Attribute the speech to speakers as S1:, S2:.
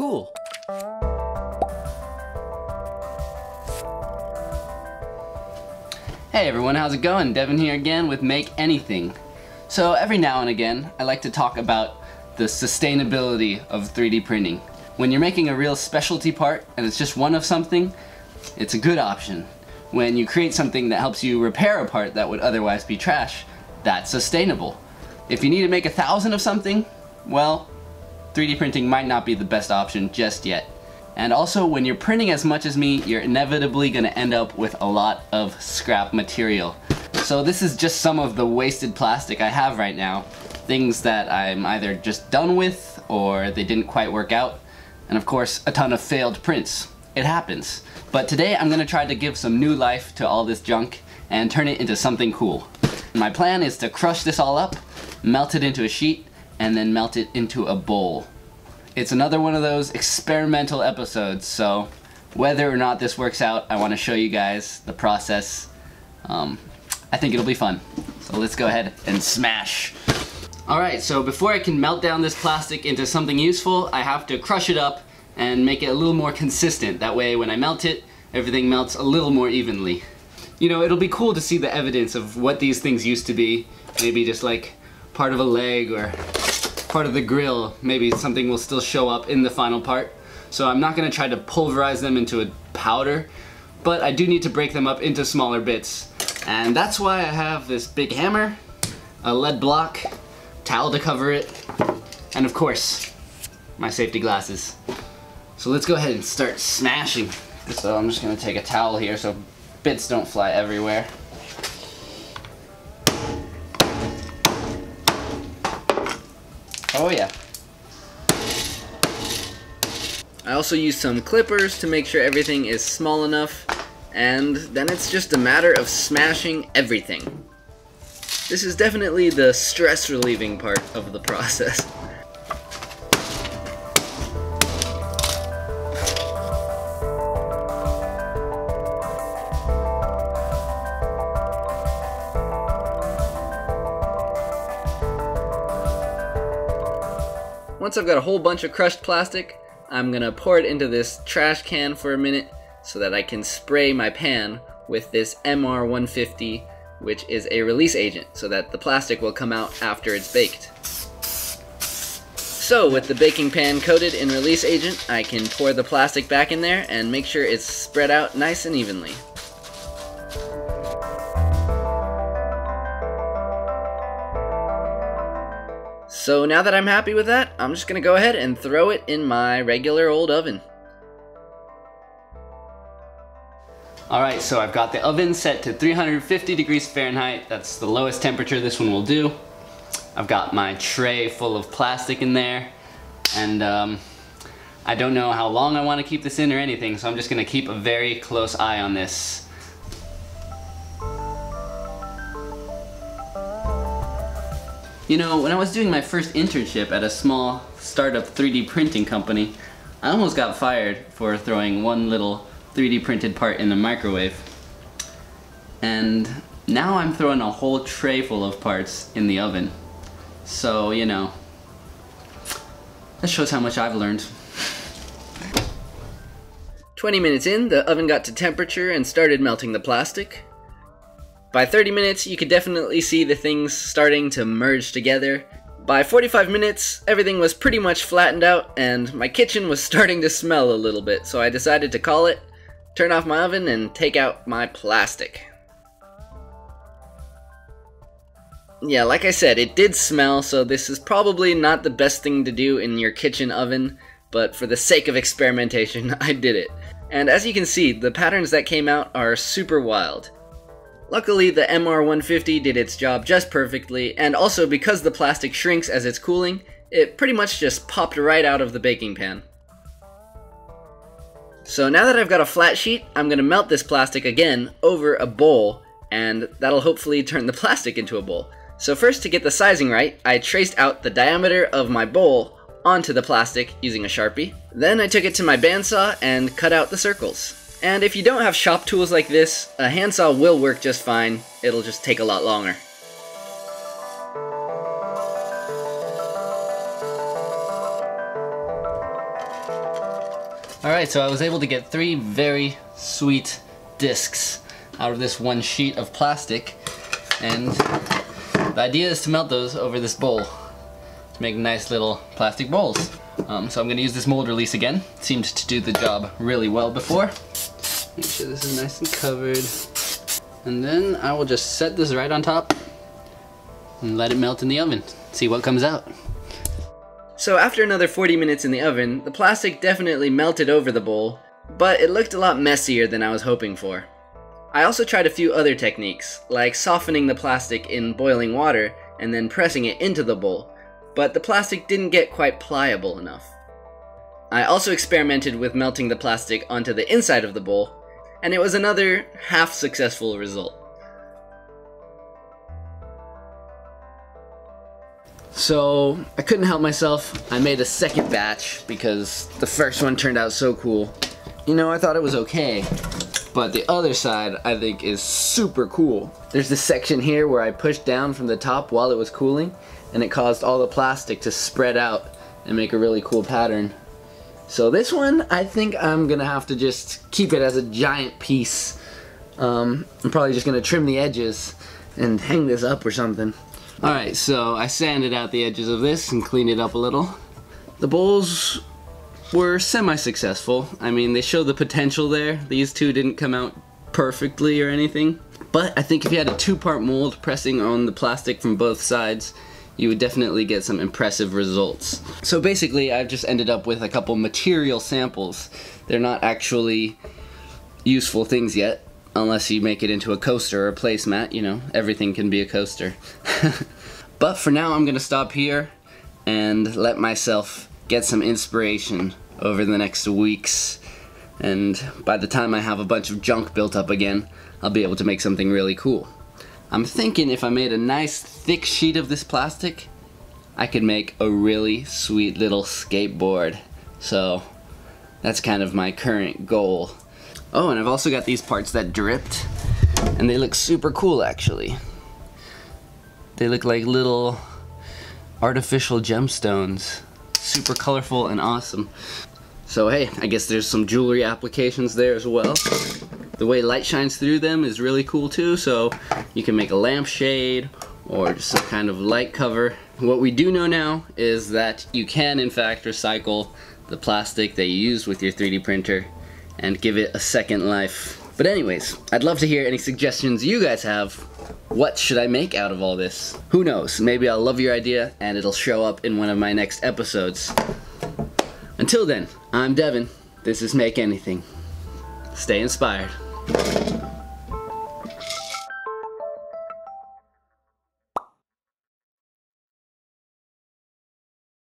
S1: Cool. Hey everyone, how's it going? Devin here again with Make Anything. So every now and again, I like to talk about the sustainability of 3D printing. When you're making a real specialty part and it's just one of something, it's a good option. When you create something that helps you repair a part that would otherwise be trash, that's sustainable. If you need to make a thousand of something, well, 3D printing might not be the best option just yet. And also, when you're printing as much as me, you're inevitably gonna end up with a lot of scrap material. So this is just some of the wasted plastic I have right now. Things that I'm either just done with, or they didn't quite work out. And of course, a ton of failed prints. It happens. But today I'm gonna try to give some new life to all this junk and turn it into something cool. My plan is to crush this all up, melt it into a sheet, and then melt it into a bowl. It's another one of those experimental episodes, so whether or not this works out, I want to show you guys the process. Um, I think it'll be fun. So let's go ahead and smash. Alright, so before I can melt down this plastic into something useful, I have to crush it up and make it a little more consistent. That way when I melt it, everything melts a little more evenly. You know, it'll be cool to see the evidence of what these things used to be. Maybe just like part of a leg or part of the grill, maybe something will still show up in the final part. So I'm not gonna try to pulverize them into a powder, but I do need to break them up into smaller bits. And that's why I have this big hammer, a lead block, towel to cover it, and of course, my safety glasses. So let's go ahead and start smashing. So I'm just gonna take a towel here so bits don't fly everywhere. Oh yeah. I also use some clippers to make sure everything is small enough, and then it's just a matter of smashing everything. This is definitely the stress relieving part of the process. Once I've got a whole bunch of crushed plastic, I'm gonna pour it into this trash can for a minute so that I can spray my pan with this MR150, which is a release agent, so that the plastic will come out after it's baked. So, with the baking pan coated in release agent, I can pour the plastic back in there and make sure it's spread out nice and evenly. So now that I'm happy with that, I'm just gonna go ahead and throw it in my regular old oven. Alright, so I've got the oven set to 350 degrees Fahrenheit. That's the lowest temperature this one will do. I've got my tray full of plastic in there. And um, I don't know how long I want to keep this in or anything, so I'm just going to keep a very close eye on this. You know, when I was doing my first internship at a small startup 3D printing company, I almost got fired for throwing one little 3D printed part in the microwave. And now I'm throwing a whole tray full of parts in the oven. So, you know, that shows how much I've learned. 20 minutes in, the oven got to temperature and started melting the plastic. By 30 minutes, you could definitely see the things starting to merge together. By 45 minutes, everything was pretty much flattened out, and my kitchen was starting to smell a little bit, so I decided to call it, turn off my oven, and take out my plastic. Yeah, like I said, it did smell, so this is probably not the best thing to do in your kitchen oven, but for the sake of experimentation, I did it. And as you can see, the patterns that came out are super wild. Luckily, the MR150 did its job just perfectly, and also because the plastic shrinks as it's cooling, it pretty much just popped right out of the baking pan. So now that I've got a flat sheet, I'm going to melt this plastic again over a bowl, and that'll hopefully turn the plastic into a bowl. So first, to get the sizing right, I traced out the diameter of my bowl onto the plastic using a Sharpie. Then I took it to my bandsaw and cut out the circles. And if you don't have shop tools like this, a handsaw will work just fine. It'll just take a lot longer. Alright, so I was able to get three very sweet discs out of this one sheet of plastic. And the idea is to melt those over this bowl to make nice little plastic bowls. Um, so I'm going to use this mold release again. It seemed to do the job really well before. Make sure this is nice and covered. And then I will just set this right on top and let it melt in the oven. See what comes out. So after another 40 minutes in the oven, the plastic definitely melted over the bowl, but it looked a lot messier than I was hoping for. I also tried a few other techniques, like softening the plastic in boiling water and then pressing it into the bowl, but the plastic didn't get quite pliable enough. I also experimented with melting the plastic onto the inside of the bowl, and it was another half successful result. So I couldn't help myself. I made a second batch because the first one turned out so cool. You know, I thought it was okay, but the other side I think is super cool. There's this section here where I pushed down from the top while it was cooling and it caused all the plastic to spread out and make a really cool pattern. So this one, I think I'm gonna have to just keep it as a giant piece. Um, I'm probably just gonna trim the edges and hang this up or something. Alright, so I sanded out the edges of this and cleaned it up a little. The bowls were semi-successful. I mean, they show the potential there. These two didn't come out perfectly or anything. But I think if you had a two-part mold pressing on the plastic from both sides, you would definitely get some impressive results. So basically, I've just ended up with a couple material samples. They're not actually useful things yet, unless you make it into a coaster or a placemat, you know, everything can be a coaster. but for now, I'm gonna stop here and let myself get some inspiration over the next weeks. And by the time I have a bunch of junk built up again, I'll be able to make something really cool. I'm thinking if I made a nice thick sheet of this plastic, I could make a really sweet little skateboard. So that's kind of my current goal. Oh, and I've also got these parts that dripped, and they look super cool actually. They look like little artificial gemstones. Super colorful and awesome. So hey, I guess there's some jewelry applications there as well. The way light shines through them is really cool too, so you can make a lampshade or just some kind of light cover. What we do know now is that you can in fact recycle the plastic that you used with your 3D printer and give it a second life. But anyways, I'd love to hear any suggestions you guys have. What should I make out of all this? Who knows, maybe I'll love your idea and it'll show up in one of my next episodes. Until then, I'm Devin. This is Make Anything. Stay inspired. Thank you.